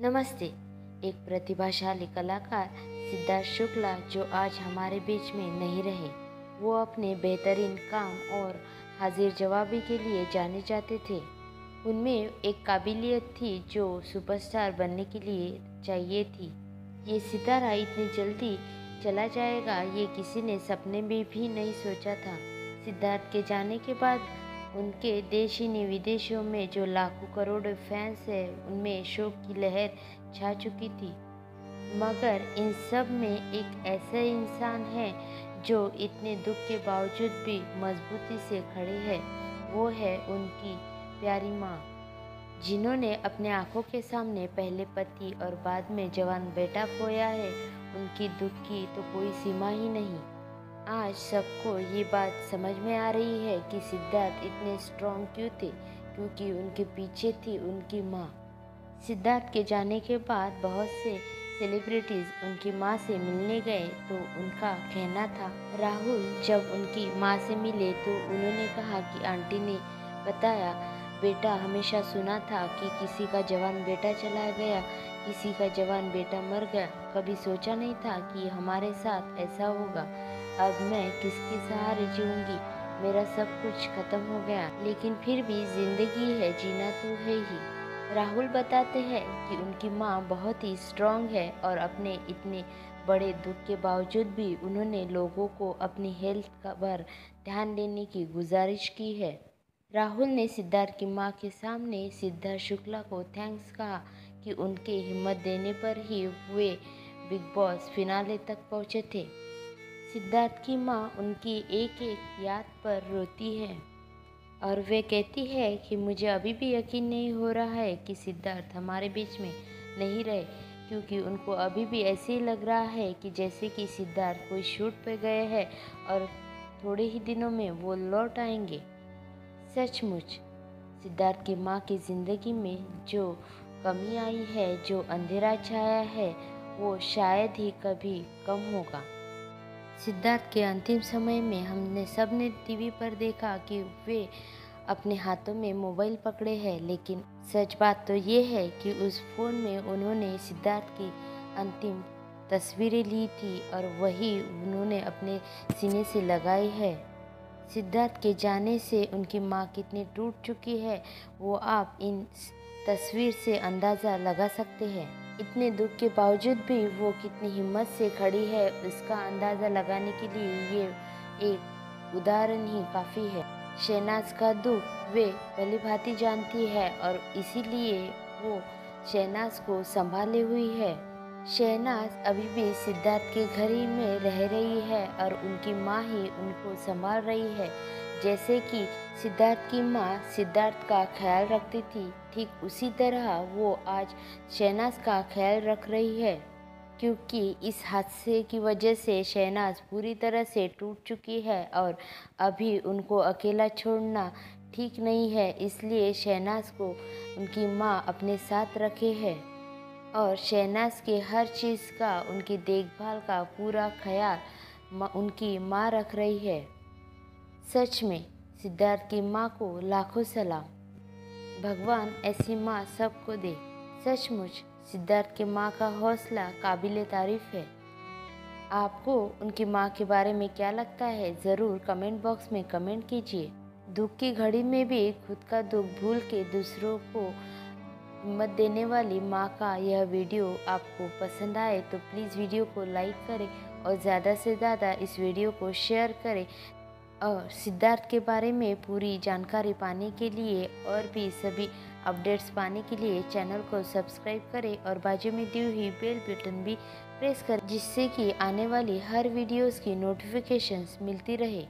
नमस्ते। एक प्रतिभाशाली कलाकार, सिद्धार्थ शुक्ला, जो आज हमारे बीच में नहीं रहे। वो अपने बेहतरीन काम और हाजिर जवाबी के लिए जाने जाते थे। उनमें एक काबिलियत थी जो सुपरस्टार बनने के लिए चाहिए थी। ये सितारा इतनी जल्दी चला जाएगा, ये किसी ने सपने में भी नहीं सोचा था। सिद्धार्थ के जाने के बाद उनके देशी ने विदेशों में जो लाखों करोड़ों फैंस है, उनमें शोक की लहर छा चुकी थी। मगर इन सब में एक ऐसा इंसान है जो इतने दुख के बावजूद भी मजबूती से खड़े है, वो है उनकी प्यारी माँ, जिन्होंने अपने आँखों के सामने पहले पति और बाद में जवान बेटा खोया है। उनकी दुख की तो कोई सीमा ही नहीं। आज सबको ये बात समझ में आ रही है कि सिद्धार्थ इतने स्ट्रॉन्ग क्यों थे? क्योंकि उनके पीछे थी उनकी माँ। सिद्धार्थ के जाने के बाद बहुत से सेलिब्रिटीज़ उनकी माँ से मिलने गए तो उनका कहना था, राहुल, जब उनकी माँ से मिले तो उन्होंने कहा कि आंटी ने बताया, बेटा हमेशा सुना था कि किसी का जवान बेटा चला गया, किसी का जवान बेटा मर गया। कभी सोचा नहीं था कि हमारे साथ ऐसा होगा। अब मैं किसके सहारे जीऊँगी? मेरा सब कुछ खत्म हो गया। लेकिन फिर भी ज़िंदगी है, जीना तो है ही। राहुल बताते हैं कि उनकी माँ बहुत ही स्ट्रांग है और अपने इतने बड़े दुख के बावजूद भी उन्होंने लोगों को अपनी हेल्थ का पर ध्यान देने की गुजारिश की है। राहुल ने सिद्धार्थ की माँ के सामने सिद्धार्थ शुक्ला को थैंक्स कहा कि उनके हिम्मत देने पर ही वे बिग बॉस फिनाले तक पहुँचे थे। सिद्धार्थ की माँ उनकी एक एक याद पर रोती है और वे कहती है कि मुझे अभी भी यकीन नहीं हो रहा है कि सिद्धार्थ हमारे बीच में नहीं रहे, क्योंकि उनको अभी भी ऐसे ही लग रहा है कि जैसे कि सिद्धार्थ कोई शूट पे गए हैं और थोड़े ही दिनों में वो लौट आएँगे। सचमुच, सिद्धार्थ की माँ की ज़िंदगी में जो कमी आई है, जो अंधेरा छाया है, वो शायद ही कभी कम होगा। सिद्धार्थ के अंतिम समय में हमने सबने टीवी पर देखा कि वे अपने हाथों में मोबाइल पकड़े हैं, लेकिन सच बात तो ये है कि उस फ़ोन में उन्होंने सिद्धार्थ की अंतिम तस्वीरें ली थी और वही उन्होंने अपने सीने से लगाई है। सिद्धार्थ के जाने से उनकी माँ कितनी टूट चुकी है, वो आप इन तस्वीर से अंदाज़ा लगा सकते हैं। इतने दुख के बावजूद भी वो कितनी हिम्मत से खड़ी है, इसका अंदाज़ा लगाने के लिए ये एक उदाहरण ही काफ़ी है। शहनाज का दुख वे भली भांति जानती है और इसीलिए वो शहनाज को संभाले हुई है। शहनाज अभी भी सिद्धार्थ के घर ही में रह रही है और उनकी माँ ही उनको संभाल रही है। जैसे कि सिद्धार्थ की माँ सिद्धार्थ का ख्याल रखती थी, ठीक उसी तरह वो आज शहनाज का ख्याल रख रही है, क्योंकि इस हादसे की वजह से शहनाज पूरी तरह से टूट चुकी है और अभी उनको अकेला छोड़ना ठीक नहीं है, इसलिए शहनाज को उनकी माँ अपने साथ रखे है। और शहनाज के हर चीज़ का, उनकी देखभाल का पूरा ख्याल उनकी माँ रख रही है। सच में सिद्धार्थ की माँ को लाखों सलाम। भगवान ऐसी माँ सबको दे। सचमुच सिद्धार्थ की माँ का हौसला काबिल तारीफ़ है। आपको उनकी माँ के बारे में क्या लगता है, ज़रूर कमेंट बॉक्स में कमेंट कीजिए। दुख की घड़ी में भी खुद का दुख भूल के दूसरों को हिम्मत देने वाली माँ का यह वीडियो आपको पसंद आए तो प्लीज़ वीडियो को लाइक करें और ज़्यादा से ज़्यादा इस वीडियो को शेयर करें। और सिद्धार्थ के बारे में पूरी जानकारी पाने के लिए और भी सभी अपडेट्स पाने के लिए चैनल को सब्सक्राइब करें और बाजू में दी हुई बेल बटन भी प्रेस करें, जिससे कि आने वाली हर वीडियोस की नोटिफिकेशंस मिलती रहे।